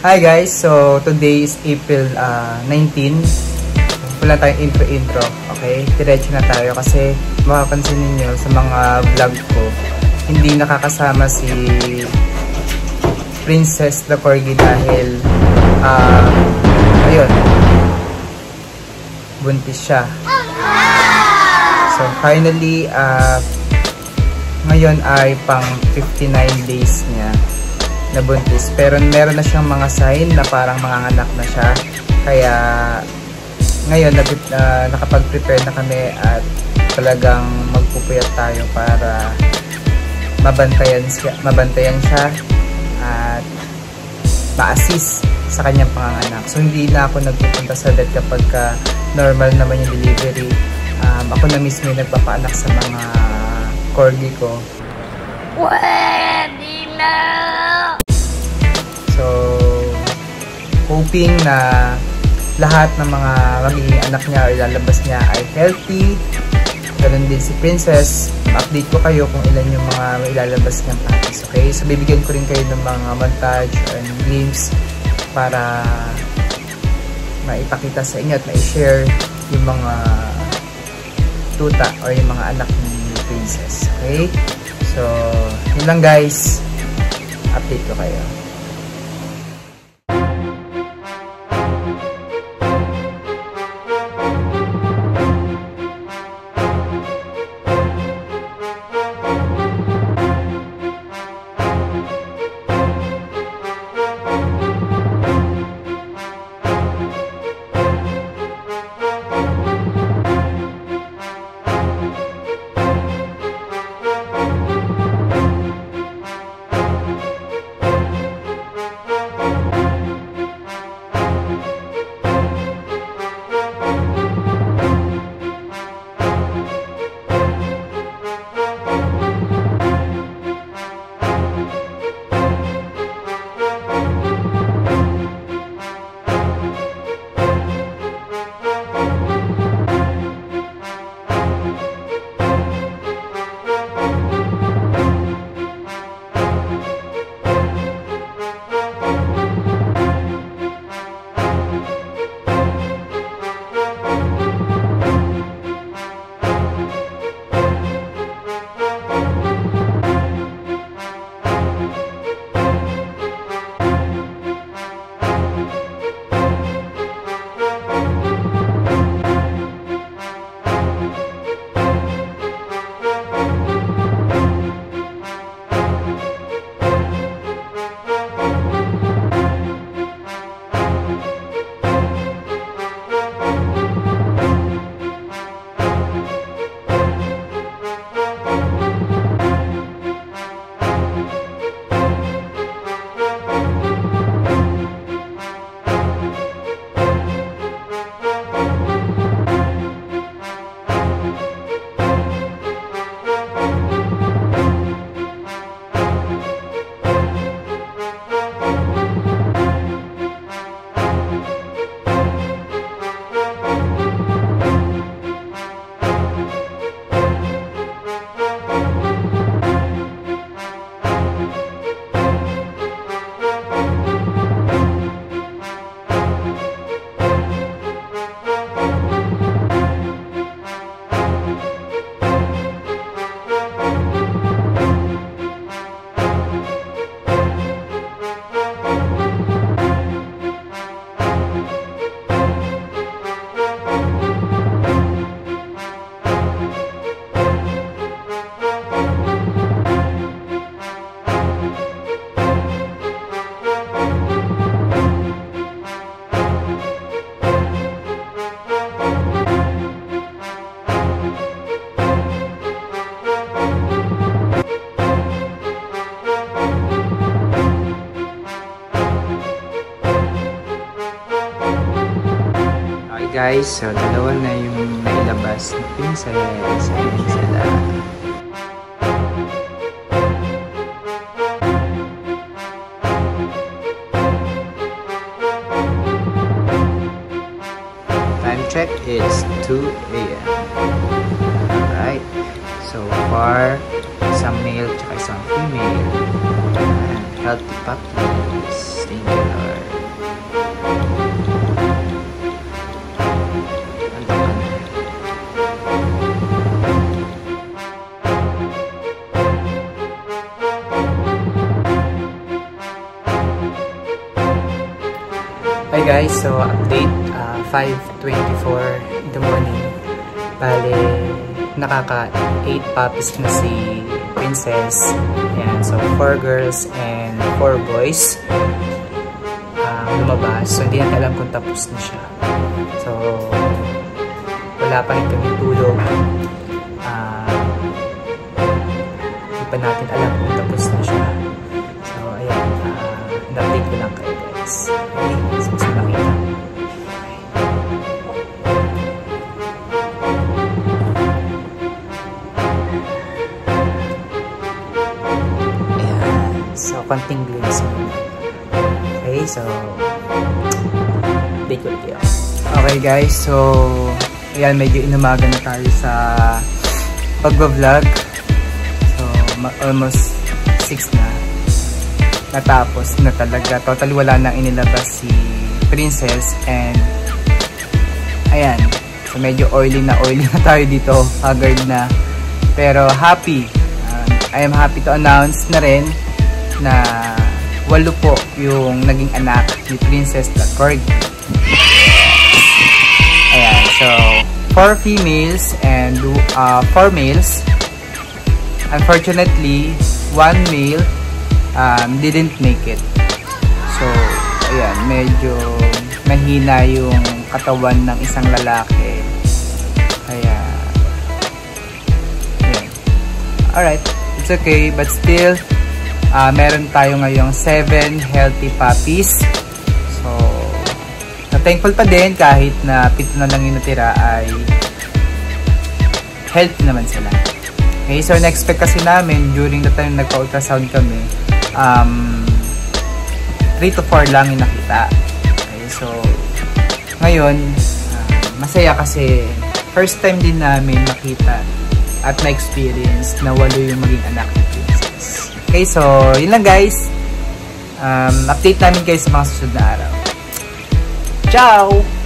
Hi guys, so today is April uh, 19. Wala tayong intro-intro, okay? Diretso na tayo kasi makapansin ninyo sa mga vlog ko, hindi nakakasama si Princess the Corgi dahil uh, ayun, buntis siya. So finally, uh, ngayon ay pang 59 days niya na buntis. Pero meron na siyang mga sign na parang manganganak na siya. Kaya ngayon uh, nakapag-prepare na kami at talagang magpupuyat tayo para mabantayan siya, mabantayan siya at ma-assist sa kanyang panganganak. So hindi na ako nagpupunta sa vet kapag ka normal naman yung delivery. Um, ako na mismo yung nagpapaanak sa mga corgi ko. Pwede na! Hoping na lahat ng mga magiging anak niya o ilalabas niya ay healthy. Ganun din si Princess. Update ko kayo kung ilan yung mga ilalabas niyang puppies. Okay? So, bibigyan ko rin kayo ng mga montage or glimpse para maipakita sa inyo at ma-share yung mga tuta or yung mga anak ni Princess. Okay? So, yun lang guys. Update ko kayo. Guys. So, dalawa na yung nailabas ni Princess. Ayan sila. Time check is 2 a.m. Alright. So far, isang male at isang female. And healthy puppies. Thank you, guys, so update uh, 5.24 in the morning. Bale, nakaka 8 puppies na si Princess. Ayan, so 4 girls and 4 boys. Uh, lumabas. So hindi natin alam kung tapos na siya. So, wala pa rin kami tulog. Uh, hindi pa natin alam kung tapos na siya. So, ayan. Uh, update ko lang kayo guys. Okay, konting muna. Okay, so, update ko kayo. Okay guys, so, ayan, medyo inumaga na tayo sa pagbablog. So, almost 6 na. Natapos na talaga. Totally wala nang inilabas si Princess and ayan. So, medyo oily na oily na tayo dito. Haggard na. Pero happy. Um, I am happy to announce na rin na walo po yung naging anak ni Princess Corgi. Ayan, so, four females and uh, four males. Unfortunately, one male um, didn't make it. So, ayan, medyo mahina yung katawan ng isang lalaki. Kaya, ayan. Alright, it's okay, but still, uh, meron tayo ngayong 7 healthy puppies. So, na-thankful pa din kahit na pito na lang yung natira ay healthy naman sila. Okay, so na-expect kasi namin during the time nagpa-ultrasound kami, um, 3 to 4 lang yung nakita. Okay, so ngayon, uh, masaya kasi first time din namin makita at na-experience na walo yung maging anak ni Princess. Okay, so yun lang guys. Um, update namin sa mga susunod na araw. Ciao!